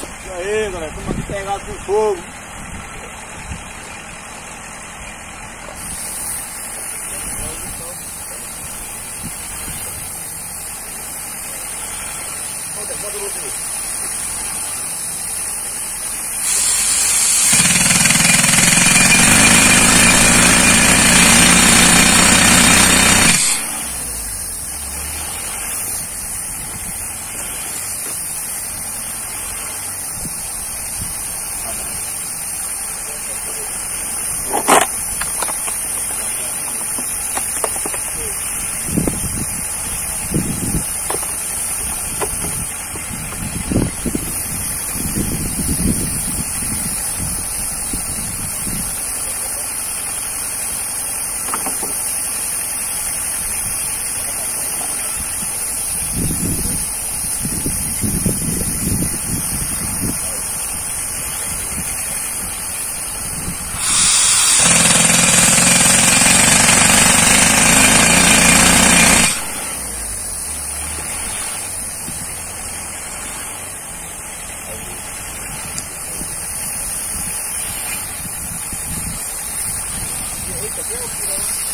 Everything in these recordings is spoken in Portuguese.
E aí, galera, estamos aqui pegados com fogo. Ahorita, ¿qué?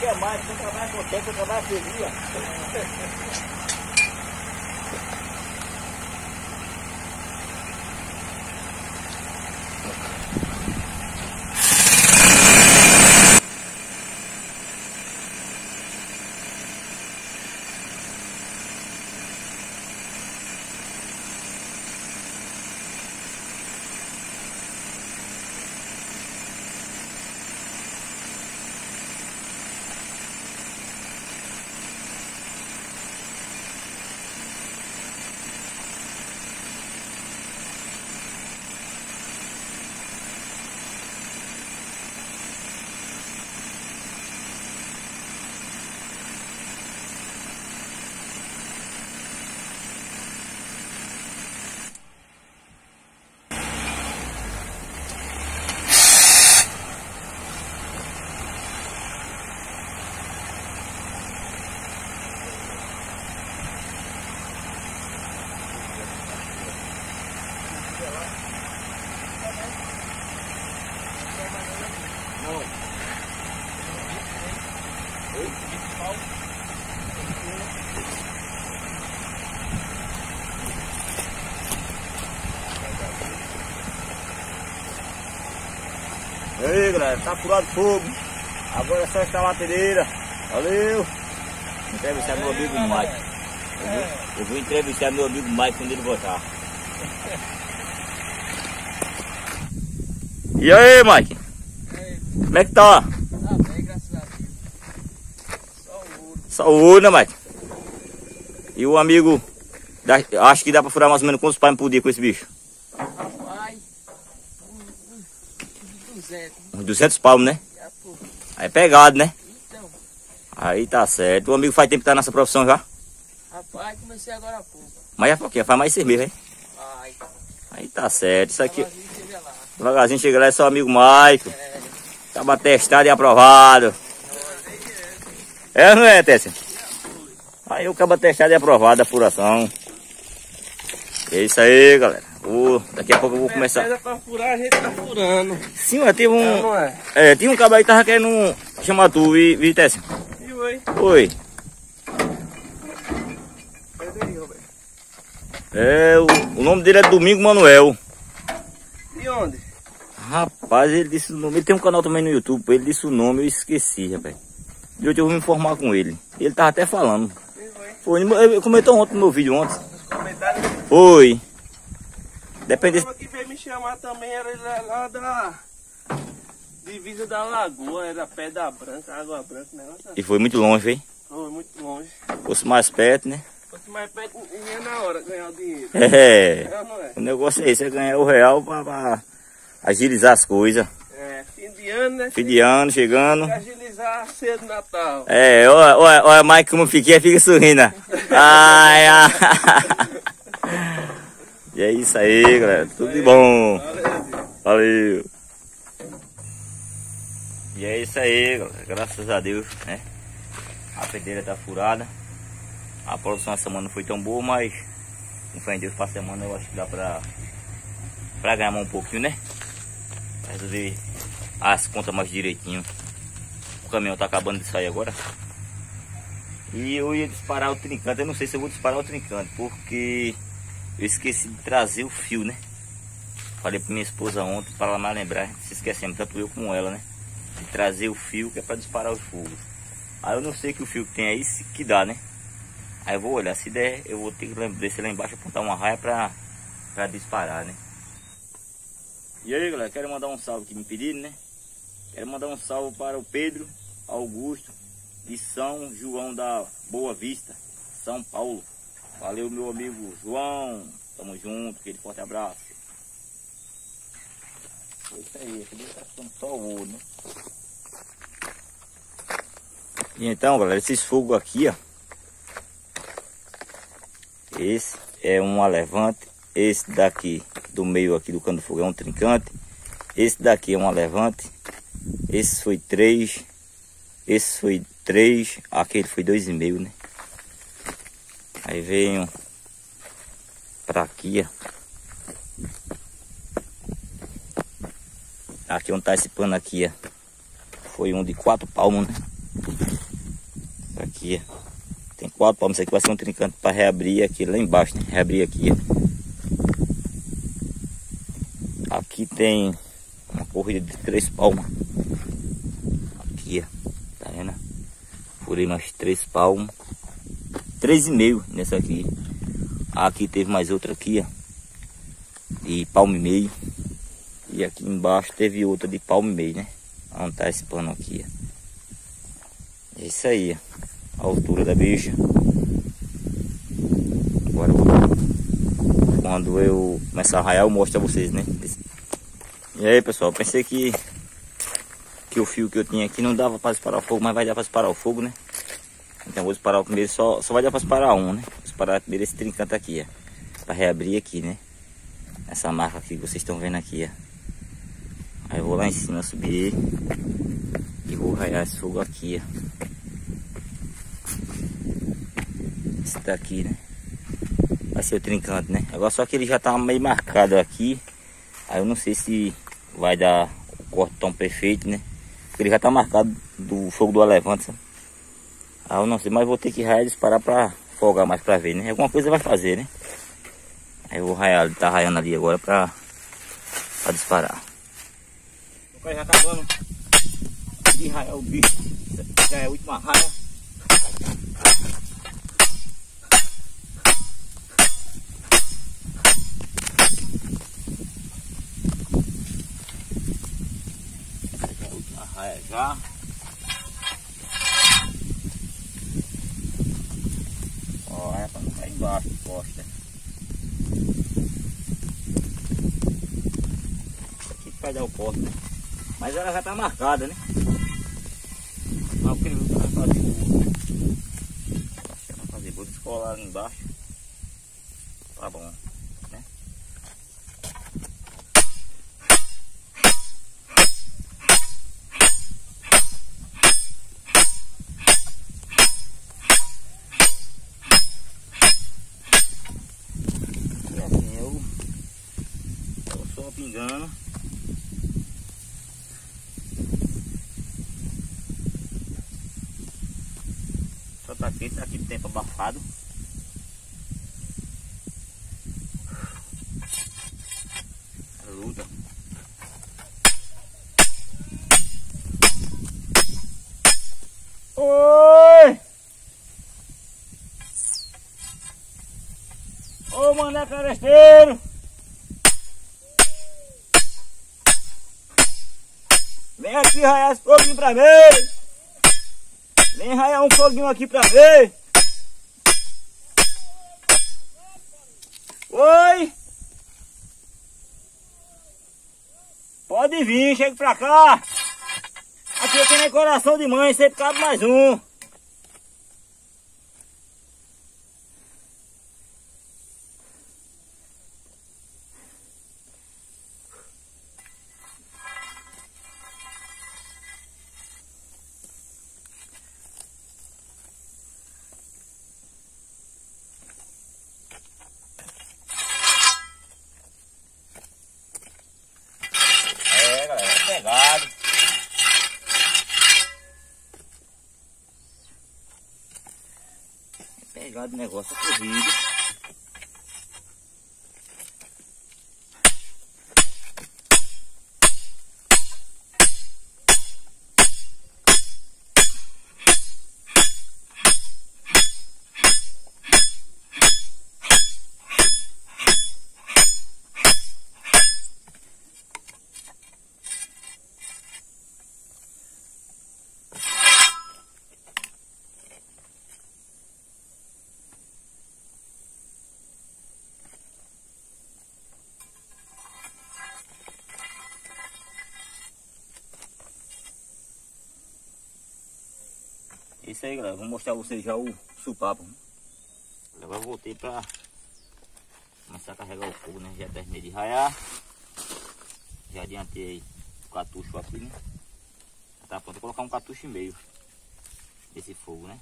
O que é mais? Você trabalha com tempo, você trabalha ó. E aí galera, tá furado fogo. Agora é só instalar a peneira. Valeu! Entrevistar meu amigo Mike. Eu vou, eu vou entrevistar meu amigo Mike quando ele voltar. E aí, Mike? Como é que tá? Tá bem, graças a Deus. Só ouro. Só o ouro, né, Mike? E o amigo, dá- acho que dá pra furar mais ou menos quantos pais por dia com esse bicho? Um, um 200. Uns 200 palmos, né? Aí é pegado, né? Então, Aí tá certo. O amigo faz tempo que tá nessa profissão já. rapaz, comecei agora há pouco. Mas é porque faz mais seis meses, hein? Aí tá certo. Isso aqui, Devagarzinho chega lá. é seu amigo Maico. É. Tava testado e aprovado. É, não é, Tessia? Aí o cabo testado e aprovado a apuração. É isso aí, galera. Daqui a pouco eu vou começar. Pedra pra furar, a gente tá furando. Sim, mas teve É, um. não é? É, tinha um cabo aí que tava querendo chamar tu, vi, vi Tessia? E oi? Oi. É, o, o nome dele é Domingo Manuel. onde? Rapaz, ele disse o nome. Ele tem um canal também no YouTube, ele disse o nome, eu esqueci, rapaz. De hoje eu vou me informar com ele. Ele tava até falando. Foi? Ele comentou ontem no meu vídeo ontem. Nos comentários. Foi. Depende. O que veio me chamar também era lá, da divisa da lagoa, era Pedra Branca, Água Branca, negócio assim. E foi muito longe, hein? Foi muito longe. Fosse mais perto, né? Se fosse mais perto, ia na hora ganhar o dinheiro. É. É é? O negócio é esse, é ganhar o real pra, pra agilizar as coisas. É, fim de ano, né? Fim de ano chegando. Tem que agilizar cedo Natal. É, olha, olha, olha mais como fiquei, fica sorrindo. Ai, ai. E é isso aí, galera. Tudo de bom. Valeu, Valeu. E é isso aí, galera. Graças a Deus, né? A pedreira tá furada. A produção essa semana não foi tão boa, mas com fé em Deus pra semana eu acho que dá pra, pra ganhar um pouquinho, né? Pra resolver as contas mais direitinho. O caminhão tá acabando de sair agora. E eu ia disparar o trincante. Eu não sei se eu vou disparar o trincante, porque eu esqueci de trazer o fio, né? Falei pra minha esposa ontem para ela me lembrar, se esquecemos, tanto eu como ela, né? De trazer o fio que é para disparar os fogos. Aí eu não sei que o fio que tem aí, se que dá, né? Aí eu vou olhar, se der, eu vou ter que descer lá embaixo e apontar uma raia pra, pra disparar, né? E aí, galera, quero mandar um salve que me pediram, né? Quero mandar um salve para o Pedro Augusto de São João da Boa Vista, São Paulo. Valeu, meu amigo João. Tamo junto, aquele forte abraço. Isso aí, aqui tá só né? E então, galera, esses fogos aqui, ó. Esse é um alevante. Esse daqui do meio aqui do cano do fogo é um trincante. Esse daqui é um alevante. Esse foi três. Esse foi três. Aquele foi dois e meio, né? Aí venho pra aqui, ó. Aqui onde tá esse pano aqui, ó. Foi um de quatro palmos, né? Aqui, ó. Tem quatro palmos. Isso aqui vai ser um trincante para reabrir aqui lá embaixo, né? Reabrir aqui, ó. Aqui tem uma corrida de três palmas. Aqui, ó. Tá vendo? Furei mais três palmos. Três e meio nessa aqui. Aqui teve mais outra aqui, ó. De palmo e meio. E aqui embaixo teve outra de palmo e meio, né? Onde tá esse pano aqui, ó. É isso aí, ó. A altura da bicha. Agora quando eu começar a raiar eu mostro a vocês, né? E aí pessoal, pensei que que o fio que eu tinha aqui não dava para disparar o fogo, mas vai dar para disparar o fogo, né? Então vou disparar o primeiro, só, só vai dar para disparar um, né? Vou disparar primeiro esse trincante aqui, ó. Para reabrir aqui, né? Essa marca aqui que vocês estão vendo aqui, ó. Aí eu vou lá em cima subir e vou raiar esse fogo aqui, ó. Esse daqui, né? Vai ser o trincante, né? Agora só que ele já tá meio marcado aqui. Aí eu não sei se vai dar o corte tão perfeito, né? Porque ele já tá marcado do fogo do alevante, sabe? Ah, eu não sei, mas vou ter que raiar e disparar pra folgar mais pra ver, né? Alguma coisa vai fazer, né? Aí eu vou raiar, ele tá raiando ali agora pra, pra disparar. O cara já tá acabando de raiar o bicho. Já é a última raia. Essa já é a última raia já. Ó, é pra não cair embaixo, posta. Isso aqui que vai dar o corte, né? Mas ela já tá marcada, né? Mas o período vai fazer que fazer boa. Descolar embaixo. engano. Só tá aqui, tá aqui tempo abafado. Luta. Oi! Ô, mané caresteiro. Vem aqui raiar esse foguinho pra ver! Vem raiar um foguinho aqui pra ver! Oi! Pode vir, chega pra cá! Aqui eu tenho coração de mãe, sempre cabe mais um. É, galera, pegado. Pegado negócio, é corrido. Isso aí, galera. Vou mostrar a vocês já o supapo. Agora eu voltei pra começar a carregar o fogo, né? Já terminei de raiar. Já adiantei o catucho aqui, né? Tá pronto. Vou colocar um catucho e meio desse fogo, né?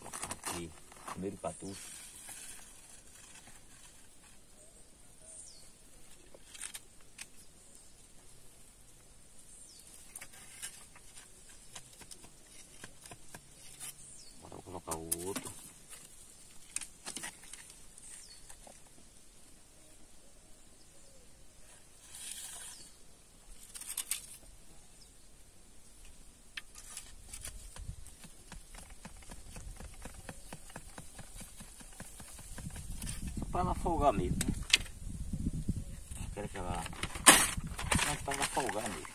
Vou colocar aqui primeiro catucho. Agora vou colocar o outro. Só para ela afogar mesmo, né? Não quero que ela... Não, para ela afogar mesmo.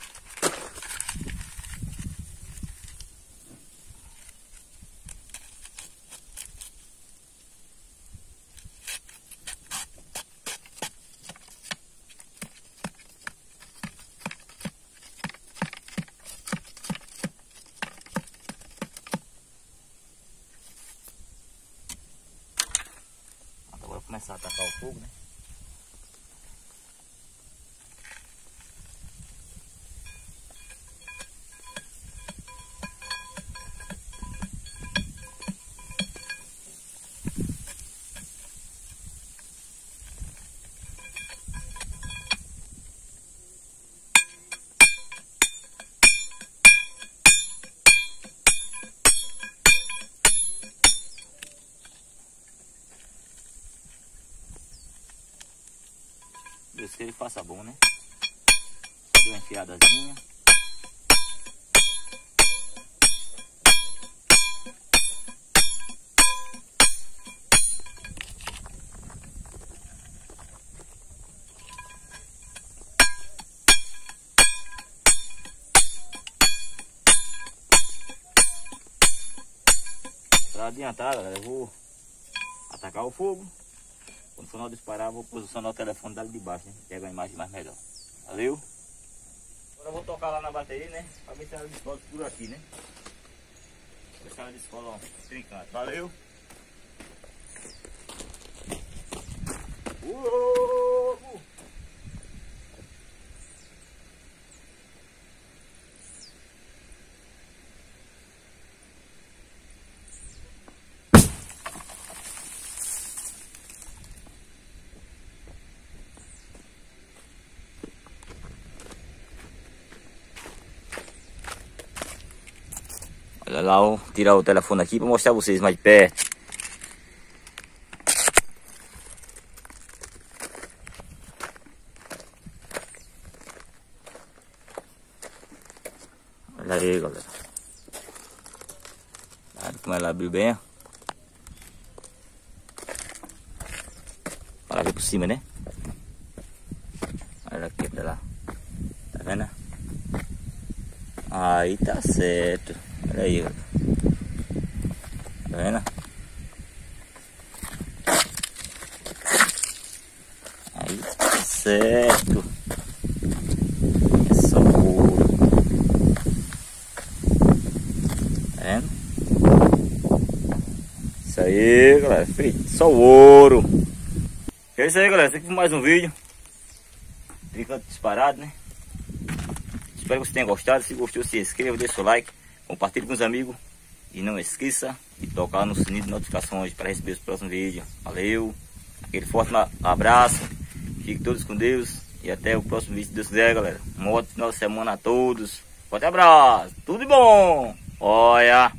Agora eu vou começar a atacar o fogo, né? Que ele faça bom, né? Deu uma enfiadazinha. Pra adiantar, galera, eu vou atacar o fogo. Quando o final disparar, vou posicionar o telefone dali de baixo, né? Pega a imagem mais melhor. Valeu? Agora eu vou tocar lá na bateria, né? Pra ver se ela descola por aqui, né? Ver se ela ó, trincado. Valeu? Uou! Olha lá, vou tirar o telefone aqui para mostrar vocês mais de perto. Olha aí, galera. Olha como ela abriu bem, ó. Olha aqui por cima, né? Olha aqui pra lá. Tá vendo? Aí tá certo. Aí. Tá vendo? Aí tá certo. É só ouro. Tá vendo? Isso aí, galera. Feito. Só ouro. É isso aí, galera. Aqui foi mais um vídeo. Brincando disparado, né? Espero que você tenha gostado. Se gostou, se inscreva, deixa seu like, compartilhe com os amigos. E não esqueça de tocar no sininho de notificações para receber os próximos vídeos. Valeu! Aquele forte abraço. Fiquem todos com Deus. E até o próximo vídeo, se Deus quiser, galera. Um ótimo final de semana a todos. Forte abraço. Tudo de bom. Olha.